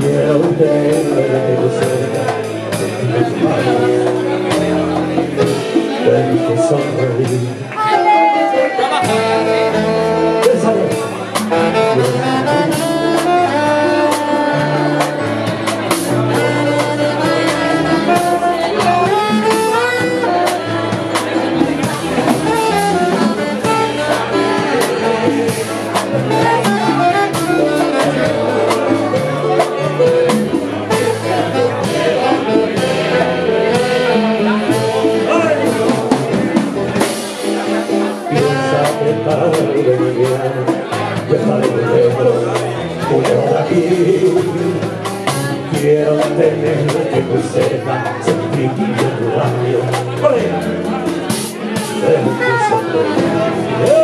Quiero tenerte tenerte muy cerca sentir tu labio verte sonreír si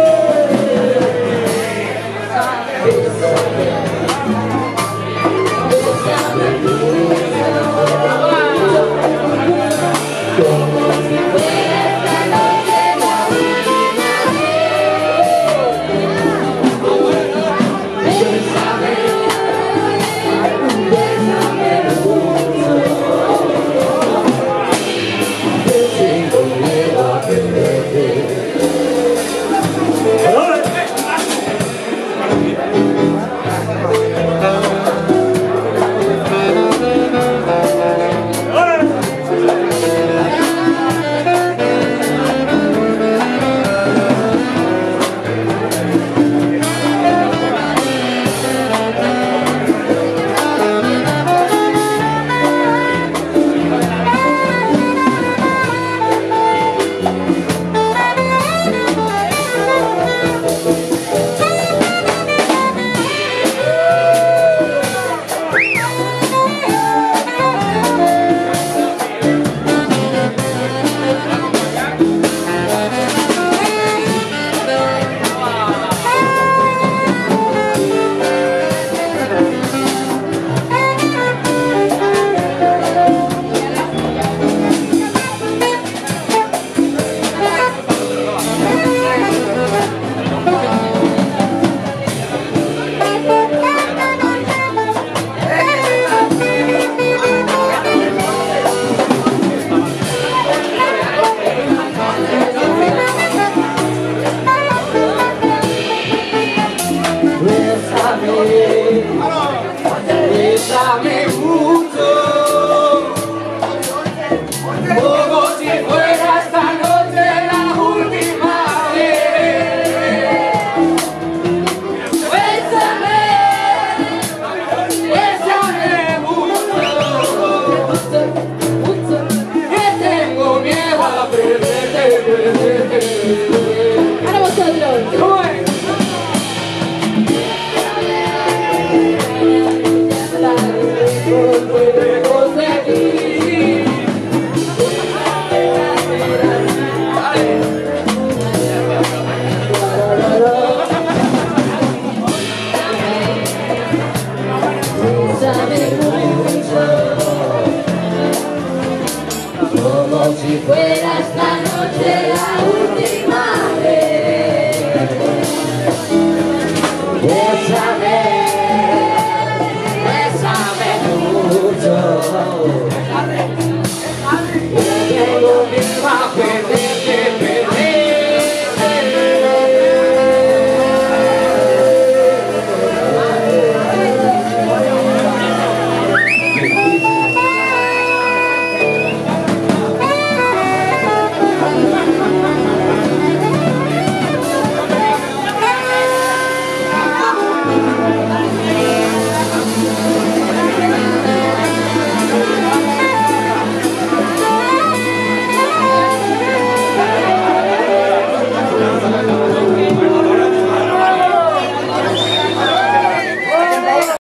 fuera esta noche la última